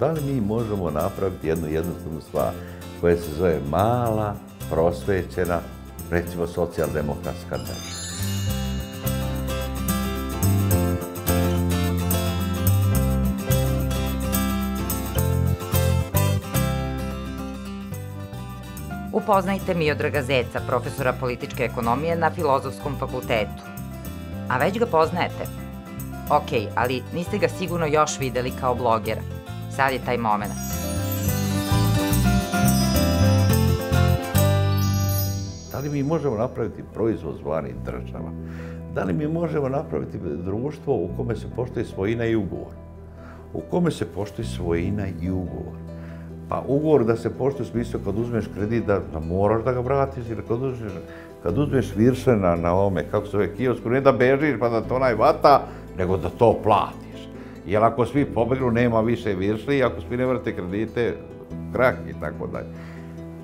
da li mi možemo napraviti jednu jednostavnu stvar koja se zove mala, prosvećena, recimo socijaldemokratska država. Upoznajte Miodraga Zeca, profesora političke ekonomije na Filozofskom fakultetu. A već ga poznajete? Ok, ali niste ga sigurno još videli kao blogera. Sad je taj moment. Da li mi možemo napraviti proizvod zvani država? Da li mi možemo napraviti društvo u kome se poštuje svojina i ugovor? U kome se poštuje svojina i ugovor? Pa ugovor da se poštuje u smislu kad uzmeš kredit da, moraš da ga vratiš ili kad uzmeš, kad uzmeš virše na, ovome, kako se zove, kiosku, ne da bežiš pa da to najvata, nego da to platiš. Jer ako svi pobegnu, nema više viršli ako svi ne vrte kredite, krak i tako dalje.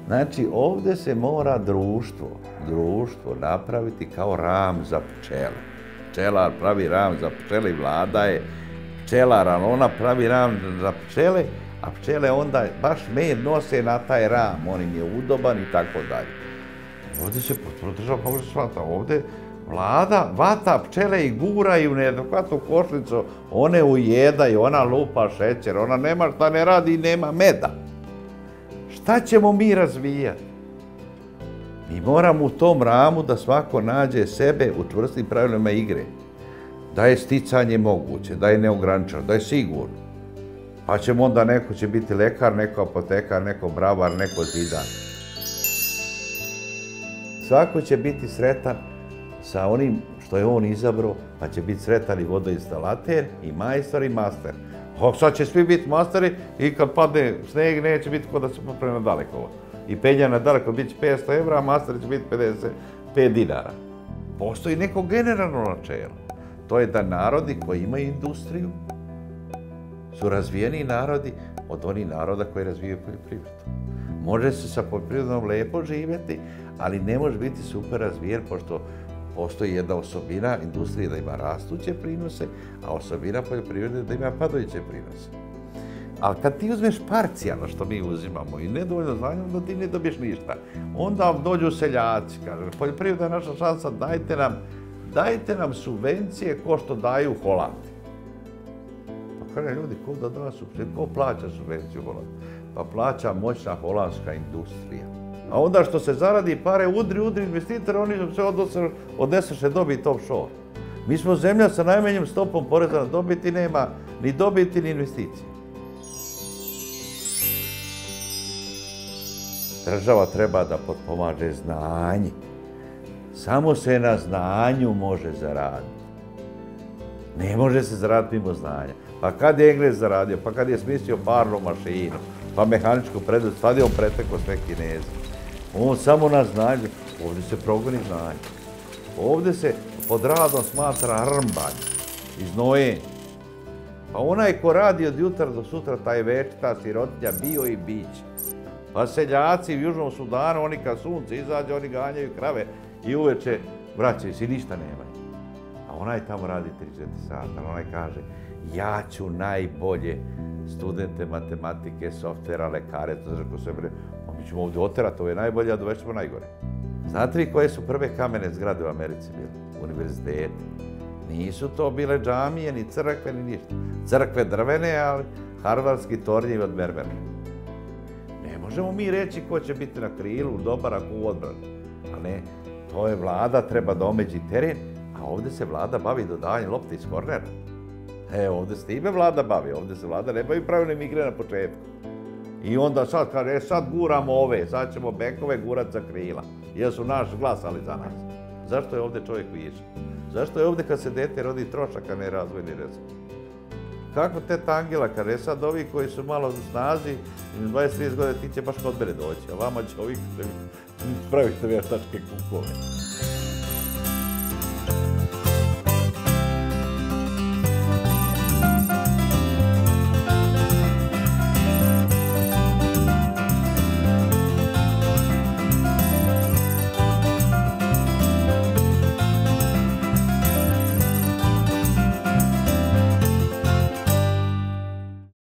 Znači, ovdje se mora društvo, društvo napraviti kao ram za pčele. Pčelar pravi ram za pčele i vlada je pčelar, ali ona pravi ram za pčele a pčele onda baš med nose na taj ram, on im je udoban i tako dalje. Ovdje se potpuno država pogrešno shvata. Ovdje vlada vata pčele i gura i u neadekvatnu košlicu, one ujedaju, ona lupa šećer, ona nema šta ne radi i nema meda. Šta ćemo mi razvijati? Mi moramo u tom ramu da svako nađe sebe u čvrstim pravilima igre. Da je sticanje moguće, da je neograničeno, da je sigurno. Pa ćemo onda neko će biti lekar, neko apotekar, neko bravar, neko zidar. Svako će biti sretan sa onim što je on izabrao, pa će biti sretan i vodoinstalater, i majstor, i master. O, sad će svi biti masteri i kad padne sneg neće biti kod da se popravi na daleko. I penja na daleko bit će 500 evra, a master će biti 55 dinara. Postoji neko generalno načelo. To je da narodi koji imaju industriju, su razvijeniji narodi od onih naroda koji razvijaju poljoprivredu. Može se sa poljoprivredom lepo živjeti, ali ne može biti super razvijen pošto postoji jedna osobina industrije da ima rastuće prinose, a osobina poljoprivrede da ima padajuće prinose. Ali kad ti uzmeš parcijalno što mi uzimamo i nedovoljno znanja, onda ti ne dobiješ ništa. Onda dođu seljaci, kaže, poljoprivreda je naša šansa, dajte nam, dajte nam subvencije ko što daju Holandi. Kaže, ljudi, ko da da subvenciju? Ko plaća subvenciju Pa plaća moćna holandska industrija. A onda što se zaradi pare, udri, udri investitor, oni sve odnesaše dobiti offshore. Mi smo zemlja sa najmanjim stopom poreza na dobiti, nema ni dobiti ni investicije. Država treba da potpomaže znanje. Samo se na znanju može zaraditi. Ne može se zaraditi mimo znanja. Pa kad je Englez zaradio, pa kad je smislio parnu mašinu, pa mehaničku prednost, sad je on preteko sve kinezi. On samo na znanju, ovdje se progoni znanje. Ovdje se pod radom smatra rmbanj, iznojenje. Pa onaj ko radi od jutra do sutra, taj već, ta sirotinja, bio i biće. Pa seljaci u Južnom Sudanu, oni kad sunce izađe, oni ganjaju krave i uveče vraćaju si, ništa nemaju. A onaj tamo radi 3-4 sata, onaj kaže, ja ću najbolje studente matematike, softvera, lekare, to znači sve mi ćemo ovdje oterati, ovo je najbolje, a dovešćemo najgore. Znate vi koje su prve kamene zgrade u Americi bile? Univerziteti. Nisu to bile džamije, ni crkve, ni ništa. Crkve drvene, ali harvarski tornjevi od mermera. Ne možemo mi reći ko će biti na krilu, dobar ako u odbranu. A ne, to je vlada, treba da omeđi teren, a ovdje se vlada bavi dodavanjem lopte iz kornera. E, ovdje se time vlada bavi, ovdje se vlada ne bavi pravilnim igre na početku. I onda sad kaže, sad guramo ove, sad ćemo bekove gurat za krila, jer su naš glasali za nas. Zašto je ovdje čovjek više? Zašto je ovdje kad se dete rodi trošak, a ne razvojni rezultat? Kako te Angela kaže, sad ovi koji su malo u snazi, 20-30 godina ti će baš kod mene doći, a vama će ovih praviti vještačke kukove.